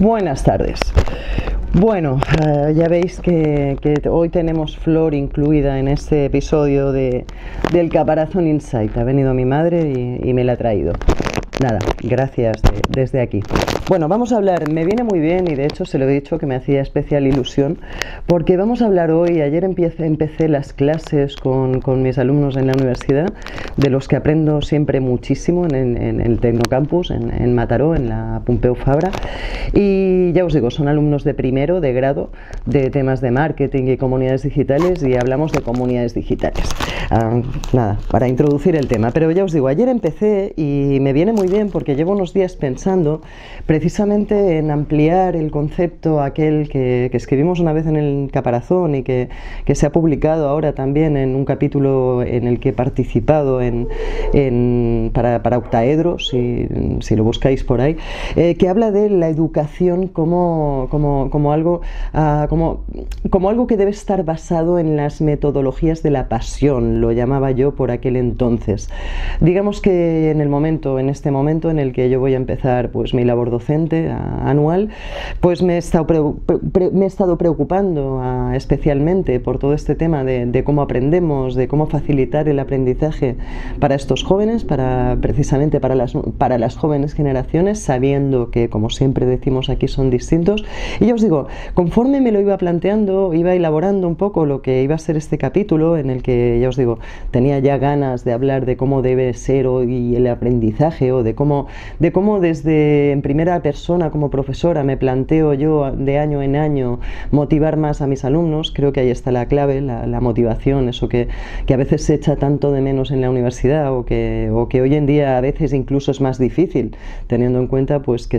Buenas tardes. Bueno, eh, ya veis que, hoy tenemos flor incluida en este episodio de, del Caparazón Insight. Ha venido mi madre y me la ha traído. Nada, gracias de- desde aquí. Bueno, vamos a hablar, me viene muy bien y de hecho se lo he dicho que me hacía especial ilusión porque vamos a hablar hoy, ayer empiece- empecé las clases con, con mis alumnos en la universidad, de los que aprendo siempre muchísimo en, en- en el Tecnocampus, en, en Mataró, en la Pompeu Fabra. Y ya os digo, son alumnos de primero, de grado, de temas de marketing y comunidades digitales y hablamos de comunidades digitales. Ah, nada, para introducir el tema. Pero ya os digo, ayer empecé y me viene muy bien porque llevo unos días pensando precisamente en ampliar el concepto aquel que, que escribimos una vez en el Caparazón y que, que se ha publicado ahora también en un capítulo en el que he participado en, en- para, para Octaedro, si, si lo buscáis por ahí, eh, que habla de la educación como, como, como algo, ah, como, como algo que debe estar basado en las metodologías de la pasión, lo llamaba yo por aquel entonces. Digamos que en el momento, en este momento en el que yo voy a empezar pues mi labor docente a- anual, pues me he estado, pre- pre- me he estado preocupando ah, especialmente por todo este tema de, de cómo aprendemos, de cómo facilitar el aprendizaje para estos jóvenes, para precisamente para las, para las jóvenes generaciones, sabiendo que, como siempre decimos aquí, son distintos. Y ya os digo, conforme me lo iba planteando, iba elaborando un poco lo que iba a ser este capítulo, en el que, ya os digo, tenía ya ganas de hablar de cómo debe ser hoy el aprendizaje o de cómo, de cómo desde en primera persona como profesora me planteo yo de año en año motivar más a mis alumnos. Creo que ahí está la clave, la, motivación, eso que, que a veces se echa tanto de menos en la universidad o que, o que hoy en día a veces incluso es más difícil, teniendo en cuenta pues que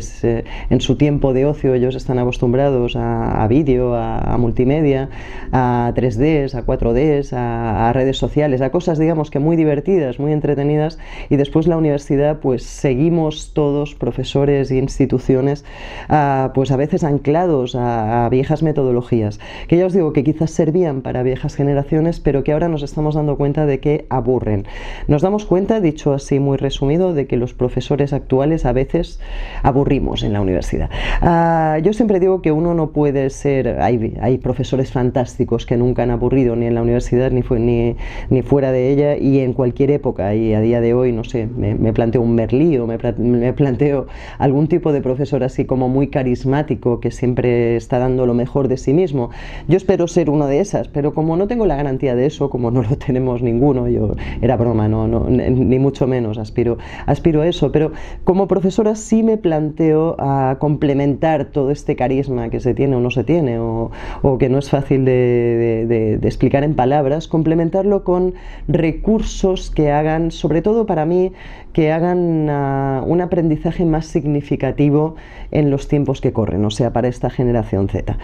en su tiempo de ocio ellos están acostumbrados a, a vídeo, a, a multimedia, a 3Ds, a 4Ds, a, a redes sociales, a cosas digamos que muy divertidas, muy entretenidas y después la universidad pues seguimos todos, profesores e instituciones, ah, pues a veces anclados a, a viejas metodologías, que ya os digo que quizás servían para viejas generaciones, pero que ahora nos estamos dando cuenta de que aburren. Nos damos cuenta, dicho así muy resumido, de que los profesores actuales a veces aburrimos en la universidad. Ah, yo siempre digo que uno no puede ser, hay, hay profesores fantásticos que nunca han aburrido ni en la universidad ni, fue, ni, ni fuera de ella y en cualquier época y a día de hoy, no sé, me, me planteo un Merlí me, pla- me planteo algún tipo de profesor así como muy carismático que siempre está dando lo mejor de sí mismo. Yo espero ser uno de esas, pero como no tengo la garantía de eso, como no lo tenemos ninguno, yo era broma, no, no, ni mucho menos aspiro, aspiro a eso, pero como profesora sí me planteo a complementar todo este carisma que se tiene o no se tiene, o, que no es fácil de explicar en palabras, complementarlo con recursos que hagan, sobre todo para mí, que hagan ah, un aprendizaje más significativo en los tiempos que corren, o sea, para esta generación Z.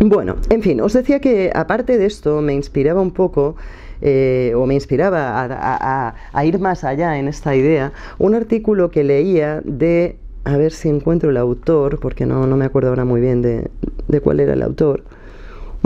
Bueno, en fin, os decía que aparte de esto me inspiraba un poco eh, o me inspiraba a, a- a- ir más allá en esta idea, un artículo que leía de, a ver si encuentro el autor, porque no, no me acuerdo ahora muy bien de, de cuál era el autor,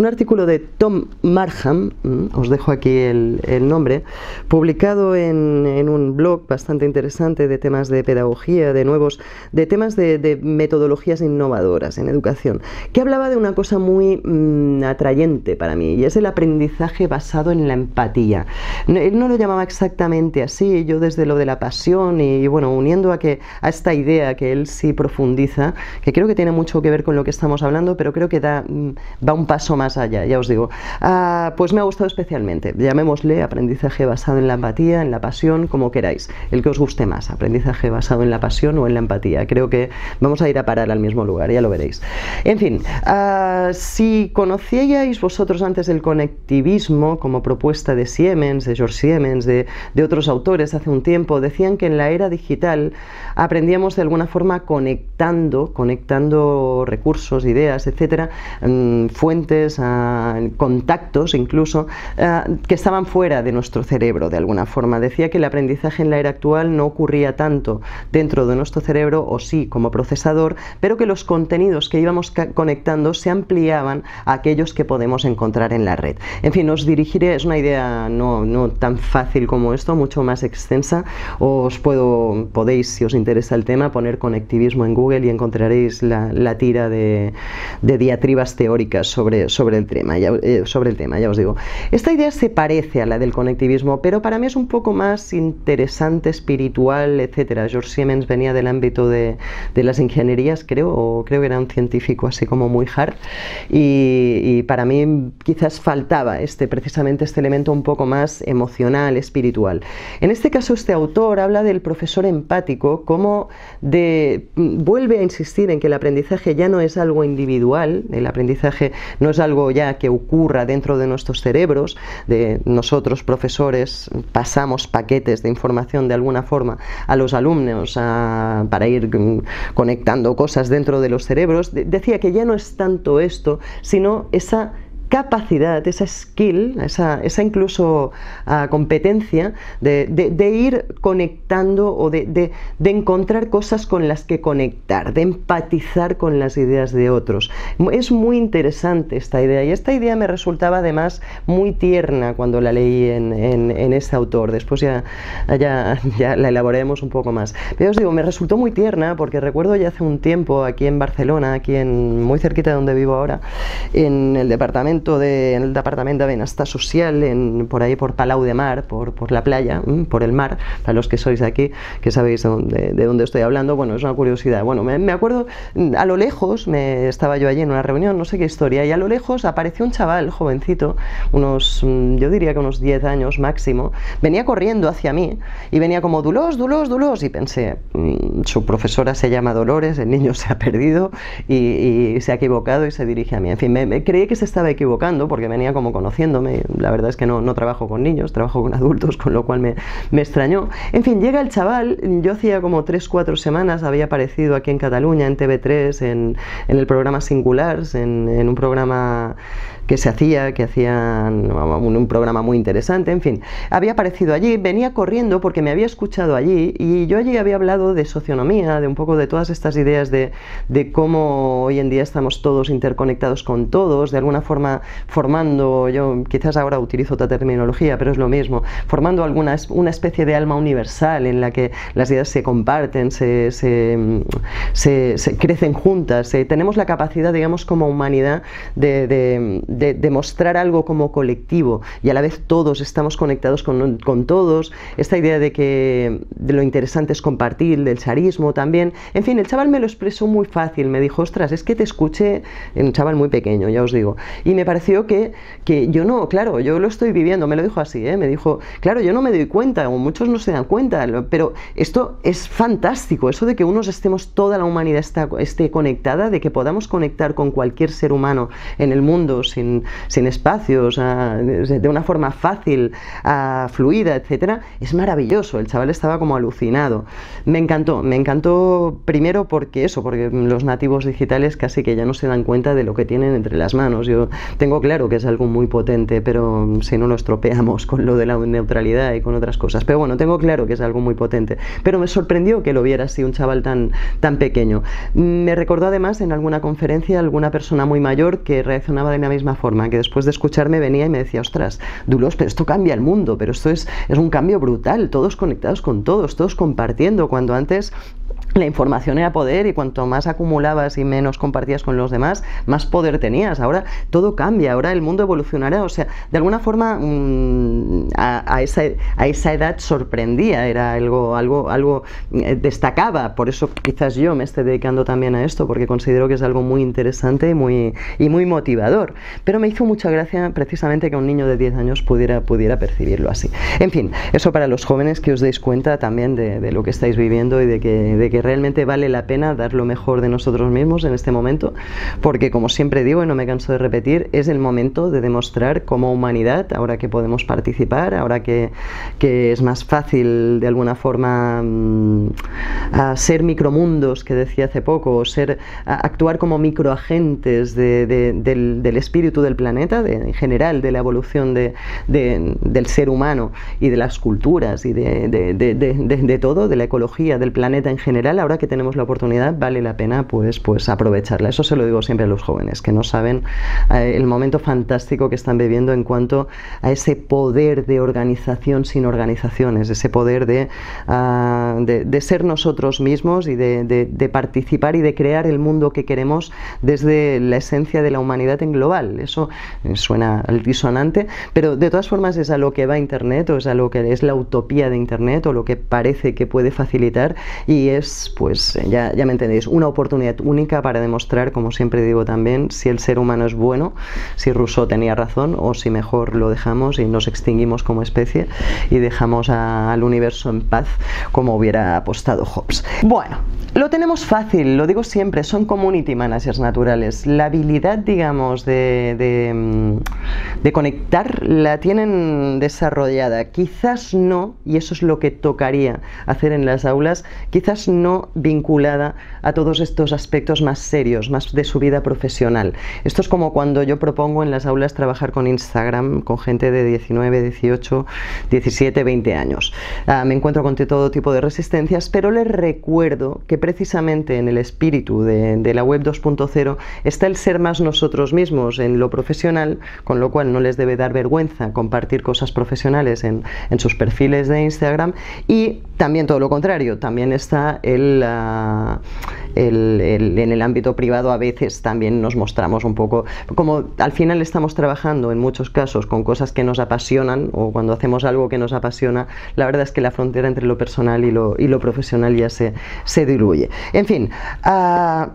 un artículo de Tom Marham, mm, os dejo aquí el, el nombre, publicado en, en un blog bastante interesante de temas de pedagogía, de nuevos, de temas de, de metodologías innovadoras en educación, que hablaba de una cosa muy mm, atrayente para mí, y es el aprendizaje basado en la empatía. No- Él no lo llamaba exactamente así, yo desde lo de la pasión y, bueno, uniendo a, que, a esta idea que él sí profundiza, que creo que tiene mucho que ver con lo que estamos hablando, pero creo que da, mm, va un paso más allá, ya os digo. Ah, pues me ha gustado especialmente. Llamémosle aprendizaje basado en la empatía, en la pasión, como queráis. El que os guste más, aprendizaje basado en la pasión o en la empatía. Creo que vamos a ir a parar al mismo lugar, ya lo veréis. En fin, ah, si conocíais vosotros antes el conectivismo como propuesta de Siemens, de George Siemens, de, de otros autores hace un tiempo, decían que en la era digital aprendíamos de alguna forma conectando, conectando recursos, ideas, etcétera, mm, contactos incluso, que estaban fuera de nuestro cerebro de alguna forma. Decía que el aprendizaje en la era actual no ocurría tanto dentro de nuestro cerebro, o sí como procesador, pero que los contenidos que íbamos conectando se ampliaban a aquellos que podemos encontrar en la red. En fin, os dirigiré, es una idea no, no tan fácil como esto, mucho más extensa. Os puedo, podéis, si os interesa el tema, poner conectivismo en Google y encontraréis la, la tira de, de, diatribas teóricas sobre, sobre, el tema, ya, eh, sobre el tema, ya os digo. Esta idea se parece a la del conectivismo, pero para mí es un poco más interesante, espiritual, etcétera. George Siemens venía del ámbito de, de las ingenierías, creo, o creo que era un científico así como muy hard, y, y para mí quizás faltaba este, precisamente este elemento un poco más emocional, espiritual. En este caso, este autor habla del profesor empático como de vuelve a insistir en que el aprendizaje ya no es algo individual, el aprendizaje no es algo ya que ocurra dentro de nuestros cerebros, de nosotros profesores pasamos paquetes de información de alguna forma a los alumnos para ir conectando cosas dentro de los cerebros. decía que ya no es tanto esto, sino esa capacidad, esa skill, esa, esa incluso uh, competencia de, de, de, ir conectando o de, de, encontrar cosas con las que conectar, de empatizar con las ideas de otros. Es muy interesante esta idea y esta idea me resultaba además muy tierna cuando la leí en, en, en este autor. Después ya, ya, ya, la elaboraremos un poco más. Pero os digo, me resultó muy tierna porque recuerdo ya hace un tiempo aquí en Barcelona, aquí en muy cerquita de donde vivo ahora, en el departamento de, en el departamento de Benestar Social, en, por ahí por Palau de Mar, por, por la playa, por el mar, para los que sois de aquí, que sabéis de dónde, de dónde estoy hablando, bueno, es una curiosidad. Bueno, me, me, acuerdo, a lo lejos, me, estaba yo allí en una reunión, no sé qué historia, y a lo lejos apareció un chaval jovencito, unos, mm, yo diría que unos 10 años máximo, venía corriendo hacia mí y venía como Dulos, Dulos, Dulos, y pensé, mmm, su profesora se llama Dolores, el niño se ha perdido y, y se ha equivocado y se dirige a mí. En fin, me, me creí que se estaba equivocando porque venía como conociéndome. La verdad es que no, no trabajo con niños, trabajo con adultos, con lo cual me, me extrañó. En fin, llega el chaval, yo hacía como 3-4 semanas había aparecido aquí en Cataluña, en TV3, en, en el programa Singulars, en un programa que se hacía, que hacían un, programa muy interesante, en fin, había aparecido allí, venía corriendo porque me había escuchado allí y yo allí había hablado de socionomía, de un poco de todas estas ideas de, de cómo hoy en día estamos todos interconectados con todos, de alguna forma formando, yo quizás ahora utilizo otra terminología, pero es lo mismo, formando alguna, una especie de alma universal en la que las ideas se comparten, se, se, se, se crecen juntas, tenemos la capacidad, digamos, como humanidad de, de de, de, mostrar algo como colectivo y a la vez todos estamos conectados con, con, todos, esta idea de que de lo interesante es compartir, del charismo también, en fin, el chaval me lo expresó muy fácil, me dijo, ostras, es que te escuché, un chaval muy pequeño, ya os digo, y me pareció que, que yo no, claro, yo lo estoy viviendo, me lo dijo así, ¿eh? me dijo, claro, yo no me doy cuenta, o muchos no se dan cuenta, pero esto es fantástico, eso de que unos estemos, toda la humanidad está, esté conectada, de que podamos conectar con cualquier ser humano en el mundo sin sin, espacios, de una forma fácil, fluida, etcétera, es maravilloso. El chaval estaba como alucinado. Me encantó, me encantó primero porque eso, porque los nativos digitales casi que ya no se dan cuenta de lo que tienen entre las manos. Yo tengo claro que es algo muy potente, pero si no lo estropeamos con lo de la neutralidad y con otras cosas. Pero bueno, tengo claro que es algo muy potente. Pero me sorprendió que lo viera así un chaval tan, tan pequeño. Me recordó además en alguna conferencia alguna persona muy mayor que reaccionaba de la misma forma, que después de escucharme venía y me decía, ostras, Dulos, pero esto cambia el mundo, pero esto es, es un cambio brutal, todos conectados con todos, todos compartiendo, cuando antes la información era poder y cuanto más acumulabas y menos compartías con los demás, más poder tenías. Ahora todo cambia, ahora el mundo evolucionará. O sea, de alguna forma mmm, a, a, esa, a, esa, edad sorprendía, era algo, algo, algo eh, destacaba. Por eso quizás yo me esté dedicando también a esto, porque considero que es algo muy interesante y muy, y muy motivador. Pero me hizo mucha gracia precisamente que un niño de 10 años pudiera, pudiera percibirlo así. En fin, eso para los jóvenes que os deis cuenta también de, de lo que estáis viviendo y de que, de que realmente vale la pena dar lo mejor de nosotros mismos en este momento, porque como siempre digo y no me canso de repetir, es el momento de demostrar como humanidad, ahora que podemos participar, ahora que, que es más fácil de alguna forma mm, a ser micromundos, que decía hace poco, o ser, actuar como microagentes de, del, del, espíritu del planeta, de, en general de la evolución de, del ser humano y de las culturas y de, todo, de la ecología, del planeta en general, ahora que tenemos la oportunidad, vale la pena pues, pues aprovecharla. Eso se lo digo siempre a los jóvenes, que no saben eh, el momento fantástico que están viviendo en cuanto a ese poder de organización sin organizaciones, ese poder de, uh, de ser nosotros mismos y de, participar y de crear el mundo que queremos desde la esencia de la humanidad en global. Eso eh, suena altisonante, pero de todas formas es a lo que va Internet o es a lo que es la utopía de Internet o lo que parece que puede facilitar y es, pues ya, ya me entendéis, una oportunidad única para demostrar, como siempre digo también, si el ser humano es bueno, si Rousseau tenía razón o si mejor lo dejamos y nos extinguimos como especie y dejamos al universo en paz como hubiera apostado Hobbes. Bueno, lo tenemos fácil, lo digo siempre, son community managers naturales. La habilidad, digamos, de, de, mm, de, conectar la tienen desarrollada. Quizás no, y eso es lo que tocaría hacer en las aulas, quizás no vinculada a todos estos aspectos más serios, más de su vida profesional. Esto es como cuando yo propongo en las aulas trabajar con Instagram, con gente de 19, 18, 17, 20 años. Ah, me encuentro con todo tipo de resistencias, pero les recuerdo que precisamente en el espíritu de, la web 2.0 está el ser más nosotros mismos en lo profesional, con lo cual no les debe dar vergüenza compartir cosas profesionales en, sus perfiles de Instagram y también todo lo contrario, también está el, ah, el, en el ámbito privado a veces también nos mostramos un poco, como al final estamos trabajando en muchos casos con cosas que nos apasionan o cuando hacemos algo que nos apasiona, la verdad es que la frontera entre lo personal y lo, y lo profesional ya se, se diluye. En fin, uh,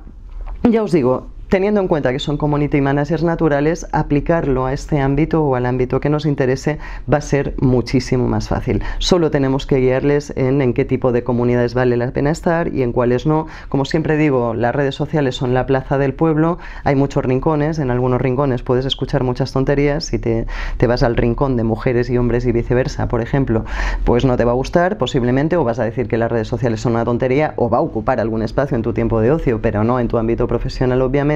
ya os digo, teniendo en cuenta que son community managers naturales, aplicarlo a este ámbito o al ámbito que nos interese va a ser muchísimo más fácil. Solo tenemos que guiarles en, en qué tipo de comunidades vale la pena estar y en cuáles no. Como siempre digo, las redes sociales son la plaza del pueblo, hay muchos rincones, en algunos rincones puedes escuchar muchas tonterías, si te, te vas al rincón de mujeres y hombres y viceversa, por ejemplo, pues no te va a gustar posiblemente o vas a decir que las redes sociales son una tontería o va a ocupar algún espacio en tu tiempo de ocio, pero no en tu ámbito profesional obviamente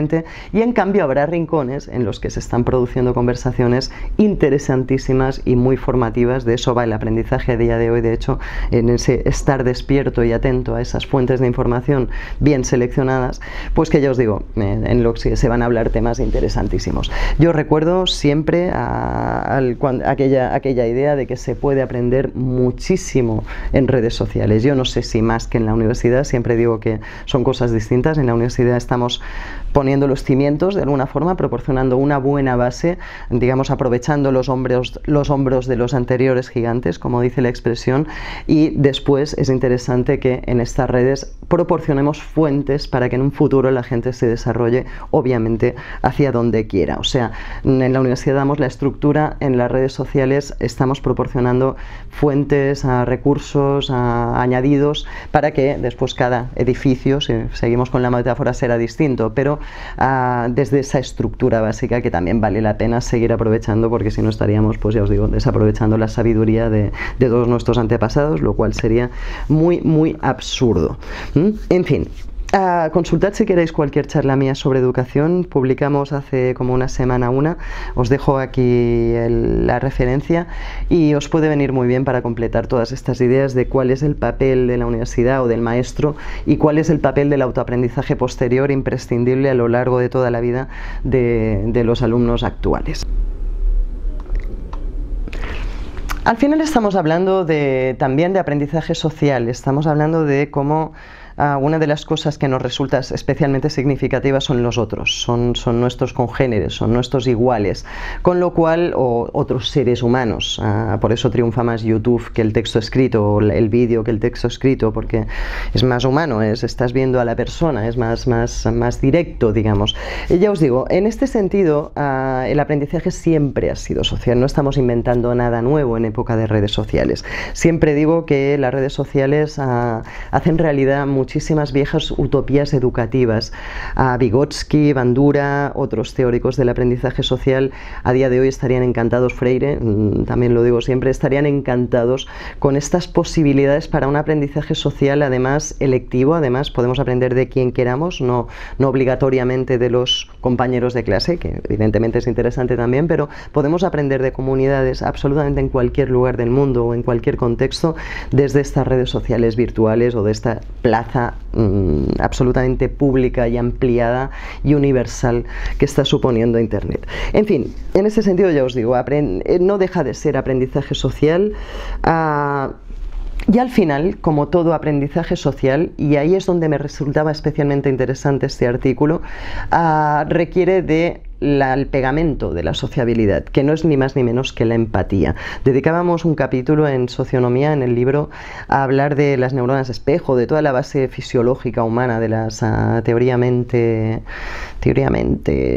y en cambio habrá rincones en los que se están produciendo conversaciones interesantísimas y muy formativas. De eso va el aprendizaje a día de hoy, de hecho, en ese estar despierto y atento a esas fuentes de información bien seleccionadas, pues que ya os digo, en lo que se van a hablar temas interesantísimos. Yo recuerdo siempre aquella, aquella idea de que se puede aprender muchísimo en redes sociales. Yo no sé si más que en la universidad, siempre digo que son cosas distintas. En la universidad estamos poniendo los cimientos de alguna forma, proporcionando una buena base, digamos, aprovechando los hombros, los hombros de los anteriores gigantes, como dice la expresión, y después es interesante que en estas redes proporcionemos fuentes para que en un futuro la gente se desarrolle, obviamente, hacia donde quiera. O sea, en la universidad damos la estructura, en las redes sociales estamos proporcionando fuentes, a recursos, añadidos, para que después cada edificio, si seguimos con la metáfora, será distinto, pero desde esa estructura básica que también vale la pena seguir aprovechando porque si no estaríamos, pues ya os digo, desaprovechando la sabiduría de, todos nuestros antepasados, lo cual sería muy, muy absurdo. ¿Mm? En fin, Consultad si queréis cualquier charla mía sobre educación. Publicamos hace como una semana una. Os dejo aquí la referencia y os puede venir muy bien para completar todas estas ideas de cuál es el papel de la universidad o del maestro y cuál es el papel del autoaprendizaje posterior imprescindible a lo largo de toda la vida de, los alumnos actuales. Al final estamos hablando también de aprendizaje social, estamos hablando de cómo una de las cosas que nos resulta especialmente significativas son los otros, son, son nuestros congéneres, son nuestros iguales, con lo cual, o otros seres humanos, ah, por eso triunfa más YouTube que el texto escrito, o el vídeo que el texto escrito, porque es más humano, es, estás viendo a la persona, es más, más, más directo, digamos. Y ya os digo, en este sentido, ah, el aprendizaje siempre ha sido social, no estamos inventando nada nuevo en época de redes sociales. Siempre digo que las redes sociales ah, hacen realidad mucho muchísimas viejas utopías educativas. A Vygotsky, Bandura, otros teóricos del aprendizaje social a día de hoy estarían encantados, Freire, mm, también lo digo siempre, estarían encantados con estas posibilidades para un aprendizaje social, además electivo, además podemos aprender de quien queramos, no, no obligatoriamente de los compañeros de clase, que evidentemente es interesante también, pero podemos aprender de comunidades absolutamente en cualquier lugar del mundo o en cualquier contexto desde estas redes sociales virtuales o de esta plaza mm, absolutamente pública y ampliada y universal que está suponiendo Internet. En fin, en ese sentido ya os digo, eh, no deja de ser aprendizaje social. Ah, y al final, como todo aprendizaje social, y ahí es donde me resultaba especialmente interesante este artículo, ah, requiere de el pegamento de la sociabilidad, que no es ni más ni menos que la empatía. Dedicábamos un capítulo en socionomía en el libro a hablar de las neuronas espejo, de toda la base fisiológica humana de las uh, teoría mente,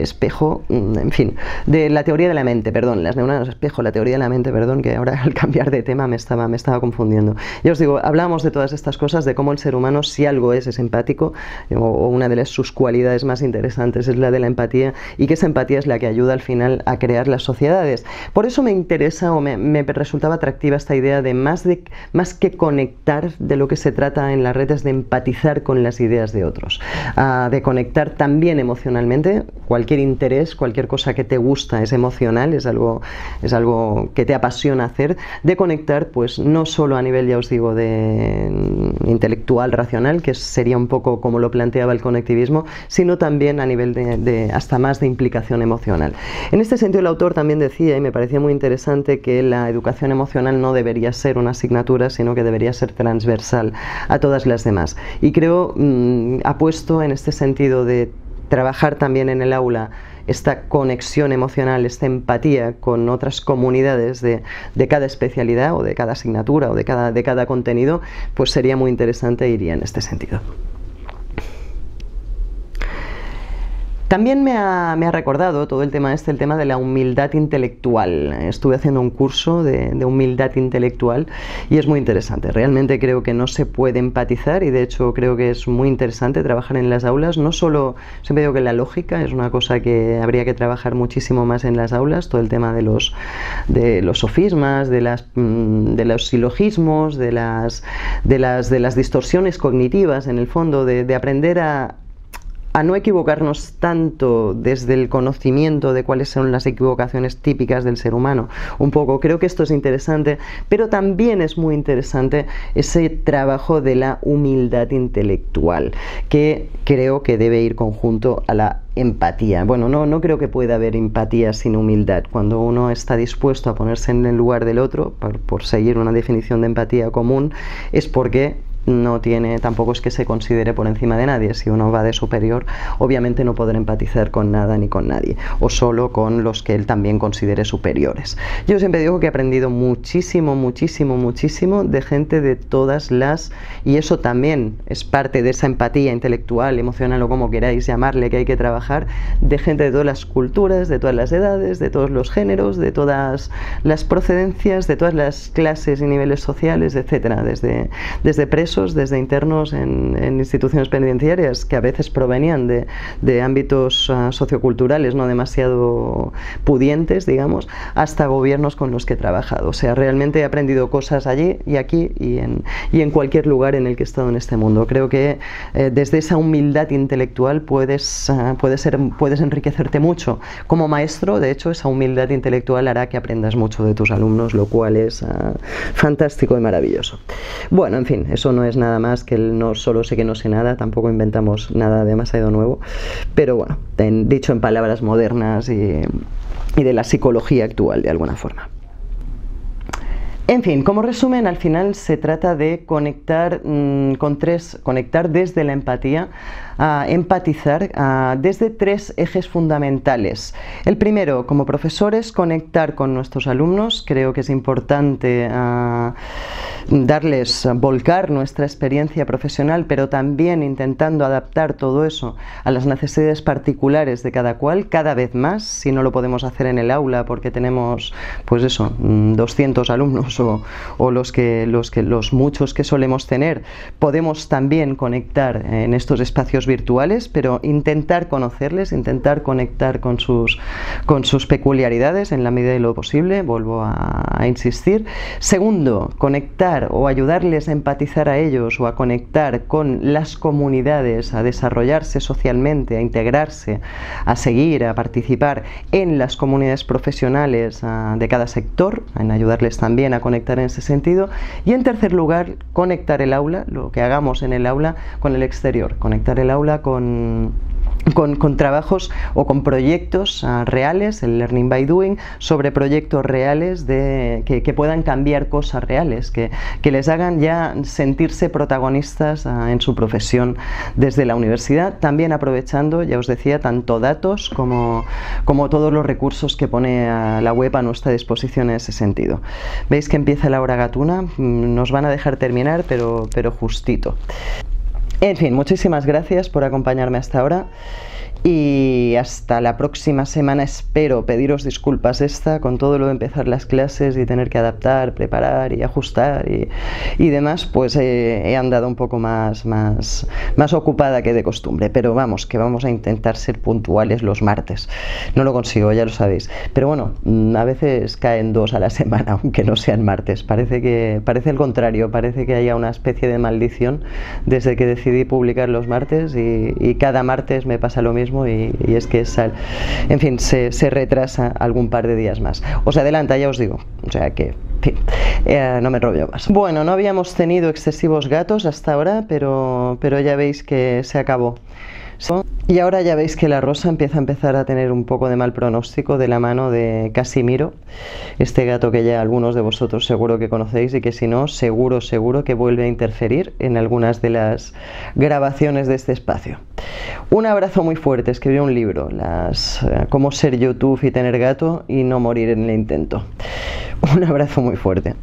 espejo, mm, en fin, de la teoría de la mente, perdón, las neuronas espejo, la teoría de la mente, perdón, que ahora al cambiar de tema me estaba, me estaba confundiendo. Ya os digo, hablábamos de todas estas cosas, de cómo el ser humano, si algo es, es empático, o, una de las, sus cualidades más interesantes es la de la empatía, y que esa empatía es la que ayuda al final a crear las sociedades. Por eso me interesa o me, resultaba atractiva esta idea de más, de más que conectar, de lo que se trata en las redes de empatizar con las ideas de otros, ah, de conectar también emocionalmente, cualquier interés, cualquier cosa que te gusta es emocional, es algo, es algo que te apasiona hacer, de conectar pues no solo a nivel, ya os digo, de intelectual, racional, que sería un poco como lo planteaba el conectivismo, sino también a nivel de, de hasta más de implicación emocional. En este sentido, el autor también decía, y me parecía muy interesante, que la educación emocional no debería ser una asignatura, sino que debería ser transversal a todas las demás. Y creo, mm, apuesto en este sentido de trabajar también en el aula esta conexión emocional, esta empatía con otras comunidades de, cada especialidad o de cada asignatura o de cada, de cada contenido, pues sería muy interesante iría en este sentido. También me ha, recordado todo el tema este, el tema de la humildad intelectual. Estuve haciendo un curso de, humildad intelectual y es muy interesante. Realmente creo que no se puede empatizar y de hecho creo que es muy interesante trabajar en las aulas. No solo, siempre digo que la lógica es una cosa que habría que trabajar muchísimo más en las aulas, todo el tema de los, de los sofismas, de, mm, los silogismos, de las distorsiones cognitivas en el fondo, de aprender a, a no equivocarnos tanto desde el conocimiento de cuáles son las equivocaciones típicas del ser humano. Un poco, creo que esto es interesante, pero también es muy interesante ese trabajo de la humildad intelectual, que creo que debe ir conjunto a la empatía. Bueno, no, no creo que pueda haber empatía sin humildad. Cuando uno está dispuesto a ponerse en el lugar del otro, por, por seguir una definición de empatía común, es porque no tiene, tampoco es que se considere por encima de nadie. Si uno va de superior, obviamente no podrá empatizar con nada ni con nadie, o solo con los que él también considere superiores. Yo siempre digo que he aprendido muchísimo, muchísimo, muchísimo de gente de todas las, y eso también es parte de esa empatía intelectual, emocional o como queráis llamarle, que hay que trabajar, de gente de todas las culturas, de todas las edades, de todos los géneros, de todas las procedencias, de todas las clases y niveles sociales, etcétera, desde, desde presos desde internos en, instituciones penitenciarias que a veces provenían de, ámbitos ah, socioculturales no demasiado pudientes, digamos, hasta gobiernos con los que he trabajado. O sea, realmente he aprendido cosas allí y aquí y en, y en cualquier lugar en el que he estado en este mundo. Creo que eh, desde esa humildad intelectual puedes, ah, puedes, ser, puedes enriquecerte mucho. Como maestro, de hecho, esa humildad intelectual hará que aprendas mucho de tus alumnos, lo cual es ah, fantástico y maravilloso. Bueno, en fin, eso no es nada más que el no solo sé que no sé nada, tampoco inventamos nada demasiado nuevo, pero bueno, dicho en palabras modernas y, y de la psicología actual de alguna forma. En fin, como resumen, al final se trata de conectar mm, con tres, conectar desde la empatía a empatizar desde tres ejes fundamentales. El primero, como profesores, conectar con nuestros alumnos. Creo que es importante ah, darles, volcar nuestra experiencia profesional, pero también intentando adaptar todo eso a las necesidades particulares de cada cual, cada vez más, si no lo podemos hacer en el aula porque tenemos, pues eso, 200 alumnos o, los, que, los, que, los muchos que solemos tener, podemos también conectar en estos espacios virtuales, pero intentar conocerles, intentar conectar con sus, con sus peculiaridades en la medida de lo posible, vuelvo a, insistir. Segundo, conectar o ayudarles a empatizar a ellos o a conectar con las comunidades, a desarrollarse socialmente, a integrarse, a seguir, a participar en las comunidades profesionales de cada sector, en ayudarles también a conectar en ese sentido. Y en tercer lugar, conectar el aula, lo que hagamos en el aula, con el exterior, conectar el aula con con, trabajos o con proyectos ah, reales, el Learning by Doing, sobre proyectos reales de, que, puedan cambiar cosas reales, que, les hagan ya sentirse protagonistas ah, en su profesión desde la universidad, también aprovechando, ya os decía, tanto datos como, como todos los recursos que pone la web a nuestra disposición en ese sentido. Veis que empieza la hora gatuna, mm, nos van a dejar terminar, pero, pero justito. En fin, muchísimas gracias por acompañarme hasta ahora y hasta la próxima semana espero pediros disculpas esta con todo lo de empezar las clases y tener que adaptar, preparar y ajustar y, demás, pues he andado un poco más, más, más ocupada que de costumbre, pero vamos, que vamos a intentar ser puntuales los martes. No lo consigo, ya lo sabéis, pero bueno, mm, a veces caen dos a la semana, aunque no sean martes. Parece que parece el contrario, parece que haya una especie de maldición desde que decidí publicar los martes y cada martes me pasa lo mismo y, es que sal, en fin, se, retrasa algún par de días más. Os adelanta, ya os digo. O sea que, eh, no me rollo más. Bueno, no habíamos tenido excesivos gatos hasta ahora, pero, pero ya veis que se acabó. Y ahora ya veis que la rosa empieza a empezar a tener un poco de mal pronóstico de la mano de Casimiro, este gato que ya algunos de vosotros seguro que conocéis y que si no, seguro, seguro que vuelve a interferir en algunas de las grabaciones de este espacio. Un abrazo muy fuerte, escribió un libro, las, eh, cómo ser YouTube y tener gato y no morir en el intento. Un abrazo muy fuerte.